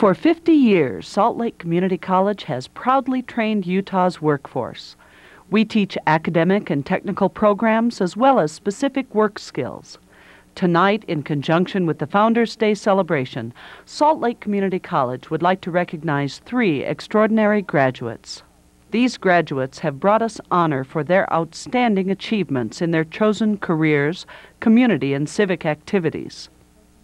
For 50 years, Salt Lake Community College has proudly trained Utah's workforce. We teach academic and technical programs as well as specific work skills. Tonight, in conjunction with the Founders Day celebration, Salt Lake Community College would like to recognize three extraordinary graduates. These graduates have brought us honor for their outstanding achievements in their chosen careers, community, and civic activities.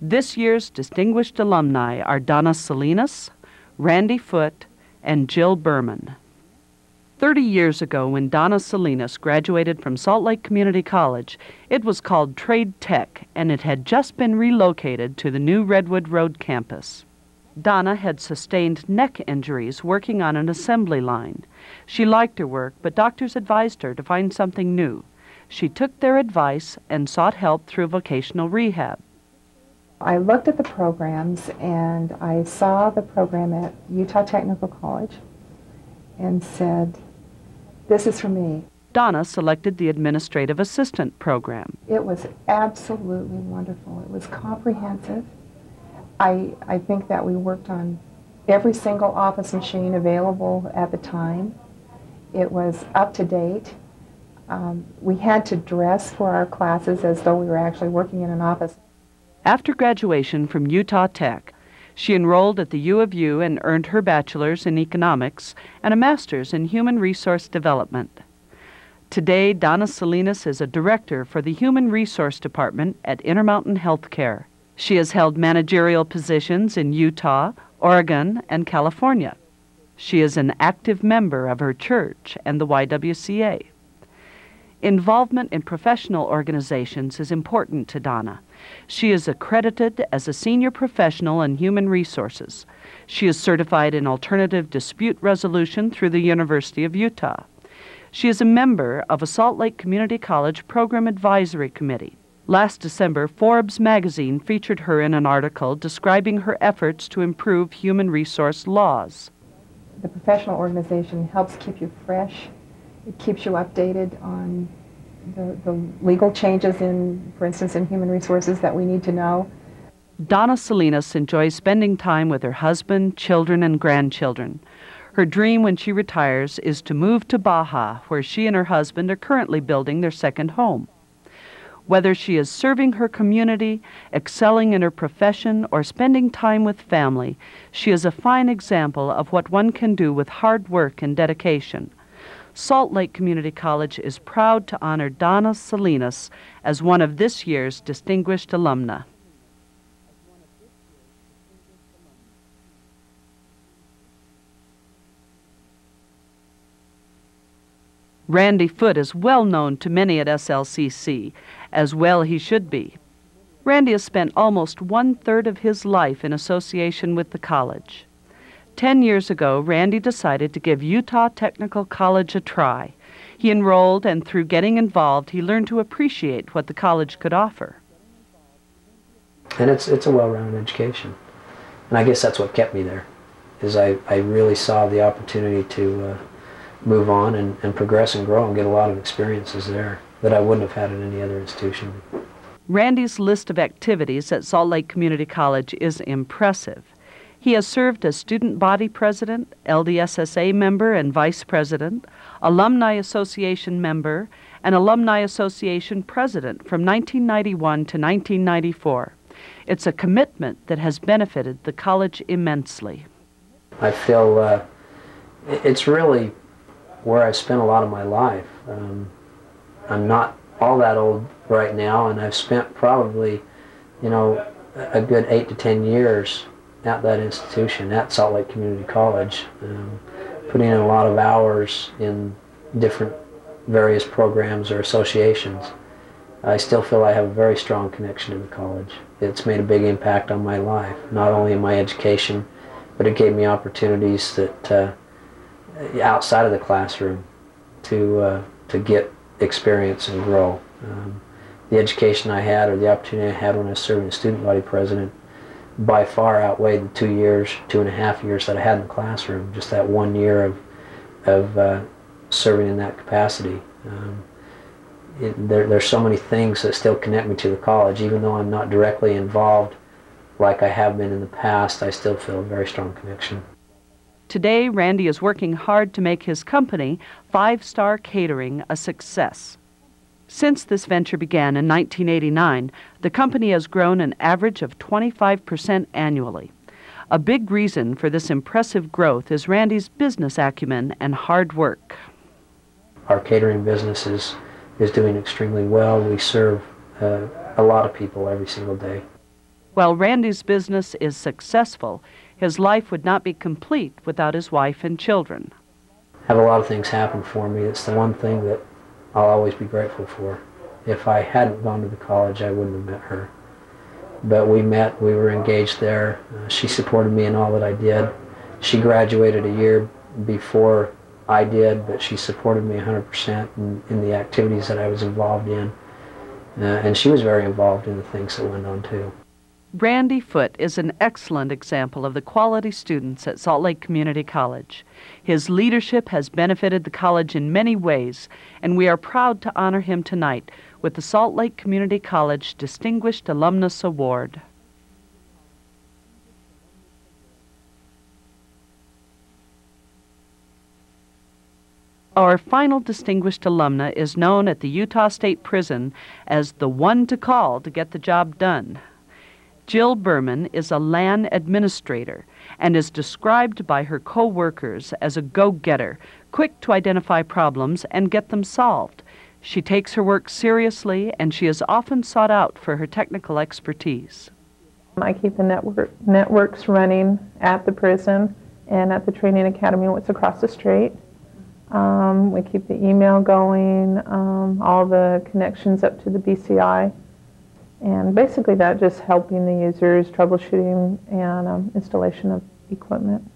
This year's distinguished alumni are Donna Salinas, Randy Foote, and Jill Berman. Thirty years ago, when Donna Salinas graduated from Salt Lake Community College, it was called Trade Tech, and it had just been relocated to the new Redwood Road campus. Donna had sustained neck injuries working on an assembly line. She liked her work, but doctors advised her to find something new. She took their advice and sought help through vocational rehab. I looked at the programs and I saw the program at Utah Technical College and said, this is for me. Donna selected the administrative assistant program. It was absolutely wonderful. It was comprehensive. I, I think that we worked on every single office machine available at the time. It was up to date. Um, we had to dress for our classes as though we were actually working in an office. After graduation from Utah Tech, she enrolled at the U of U and earned her bachelor's in economics and a master's in human resource development. Today, Donna Salinas is a director for the Human Resource Department at Intermountain Healthcare. She has held managerial positions in Utah, Oregon, and California. She is an active member of her church and the YWCA. Involvement in professional organizations is important to Donna. She is accredited as a senior professional in human resources. She is certified in alternative dispute resolution through the University of Utah. She is a member of a Salt Lake Community College Program Advisory Committee. Last December, Forbes magazine featured her in an article describing her efforts to improve human resource laws. The professional organization helps keep you fresh. It keeps you updated on the, the legal changes in, for instance, in human resources that we need to know. Donna Salinas enjoys spending time with her husband, children, and grandchildren. Her dream when she retires is to move to Baja, where she and her husband are currently building their second home. Whether she is serving her community, excelling in her profession, or spending time with family, she is a fine example of what one can do with hard work and dedication. Salt Lake Community College is proud to honor Donna Salinas as one of this year's distinguished alumna. Randy Foote is well known to many at SLCC, as well he should be. Randy has spent almost one third of his life in association with the college. Ten years ago, Randy decided to give Utah Technical College a try. He enrolled, and through getting involved, he learned to appreciate what the college could offer. And it's, it's a well-rounded education. And I guess that's what kept me there, is I, I really saw the opportunity to uh, move on and, and progress and grow and get a lot of experiences there that I wouldn't have had at any other institution. Randy's list of activities at Salt Lake Community College is impressive. He has served as student body president, LDSSA member and vice president, alumni association member, and alumni association president from 1991 to 1994. It's a commitment that has benefited the college immensely. I feel uh, it's really where I've spent a lot of my life. Um, I'm not all that old right now, and I've spent probably, you know, a good eight to ten years at that institution, at Salt Lake Community College, um, putting in a lot of hours in different various programs or associations. I still feel I have a very strong connection to the college. It's made a big impact on my life, not only in my education, but it gave me opportunities that uh, outside of the classroom to uh, to get experience and grow. Um, the education I had or the opportunity I had when I was serving as student body president by far outweighed the two years, two and a half years that I had in the classroom. Just that one year of, of uh, serving in that capacity. Um, it, there, there's so many things that still connect me to the college, even though I'm not directly involved like I have been in the past, I still feel a very strong connection. Today, Randy is working hard to make his company, Five Star Catering, a success. Since this venture began in 1989, the company has grown an average of 25% annually. A big reason for this impressive growth is Randy's business acumen and hard work. Our catering business is, is doing extremely well. We serve uh, a lot of people every single day. While Randy's business is successful, his life would not be complete without his wife and children. Have a lot of things happen for me. It's the one thing that I'll always be grateful for. If I hadn't gone to the college, I wouldn't have met her. But we met, we were engaged there. Uh, she supported me in all that I did. She graduated a year before I did, but she supported me 100% in, in the activities that I was involved in. Uh, and she was very involved in the things that went on too. Randy Foote is an excellent example of the quality students at Salt Lake Community College. His leadership has benefited the college in many ways, and we are proud to honor him tonight with the Salt Lake Community College Distinguished Alumnus Award. Our final distinguished alumna is known at the Utah State Prison as the one to call to get the job done. Jill Berman is a LAN administrator and is described by her co workers as a go getter, quick to identify problems and get them solved. She takes her work seriously and she is often sought out for her technical expertise. I keep the network, networks running at the prison and at the training academy, what's across the street. Um, we keep the email going, um, all the connections up to the BCI. And basically that just helping the users, troubleshooting, and um, installation of equipment.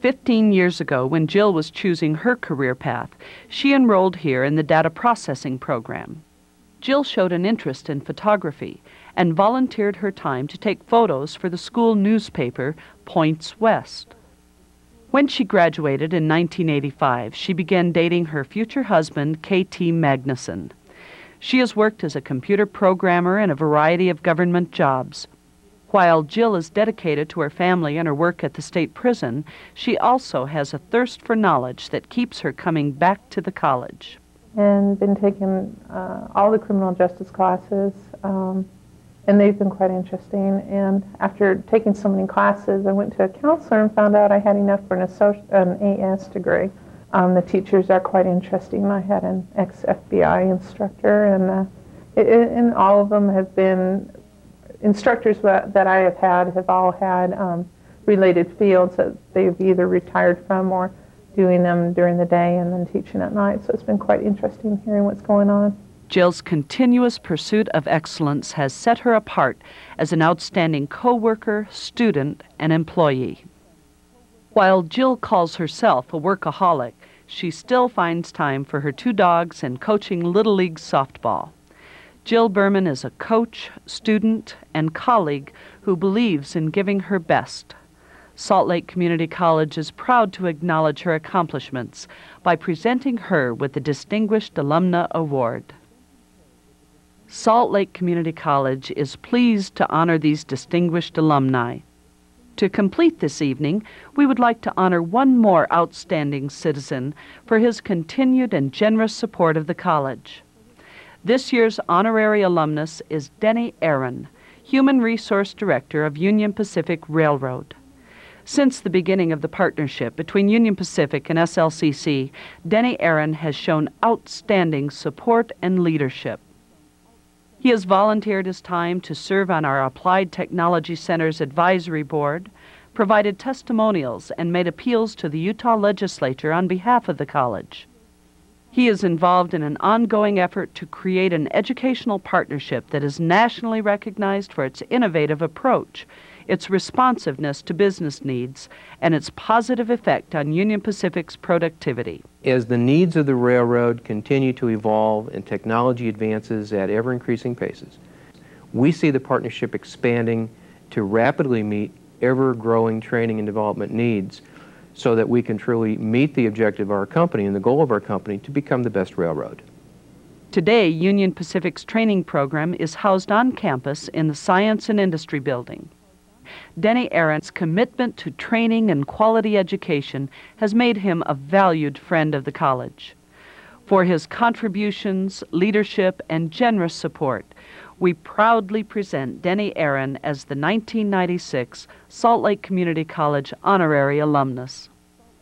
Fifteen years ago, when Jill was choosing her career path, she enrolled here in the data processing program. Jill showed an interest in photography and volunteered her time to take photos for the school newspaper, Points West. When she graduated in 1985, she began dating her future husband, K.T. Magnuson. She has worked as a computer programmer in a variety of government jobs. While Jill is dedicated to her family and her work at the state prison, she also has a thirst for knowledge that keeps her coming back to the college. And been taking uh, all the criminal justice classes, um, and they've been quite interesting. And after taking so many classes, I went to a counselor and found out I had enough for an, an AS degree. Um, the teachers are quite interesting. I had an ex-FBI instructor, and uh, it, and all of them have been instructors that, that I have had have all had um, related fields that they've either retired from or doing them during the day and then teaching at night. So it's been quite interesting hearing what's going on. Jill's continuous pursuit of excellence has set her apart as an outstanding co-worker, student, and employee. While Jill calls herself a workaholic, she still finds time for her two dogs and coaching Little League softball. Jill Berman is a coach, student, and colleague who believes in giving her best. Salt Lake Community College is proud to acknowledge her accomplishments by presenting her with the Distinguished Alumna Award. Salt Lake Community College is pleased to honor these distinguished alumni. To complete this evening, we would like to honor one more outstanding citizen for his continued and generous support of the college. This year's honorary alumnus is Denny Aaron, Human Resource Director of Union Pacific Railroad. Since the beginning of the partnership between Union Pacific and SLCC, Denny Aaron has shown outstanding support and leadership. He has volunteered his time to serve on our Applied Technology Center's advisory board, provided testimonials, and made appeals to the Utah legislature on behalf of the college. He is involved in an ongoing effort to create an educational partnership that is nationally recognized for its innovative approach its responsiveness to business needs, and its positive effect on Union Pacific's productivity. As the needs of the railroad continue to evolve and technology advances at ever increasing paces, we see the partnership expanding to rapidly meet ever growing training and development needs so that we can truly meet the objective of our company and the goal of our company to become the best railroad. Today, Union Pacific's training program is housed on campus in the Science and Industry Building. Denny Aaron's commitment to training and quality education has made him a valued friend of the college. For his contributions, leadership, and generous support, we proudly present Denny Aaron as the 1996 Salt Lake Community College Honorary Alumnus.